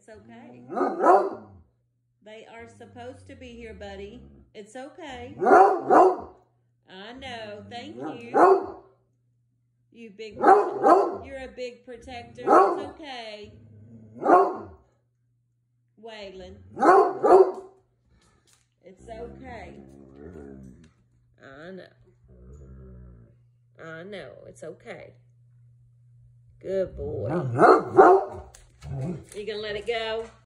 It's okay. They are supposed to be here, buddy. It's okay. I know. Thank you. You big. You're a big protector. It's okay. Waylon. It's okay. I know. I know. It's okay. Good boy. You gonna let it go?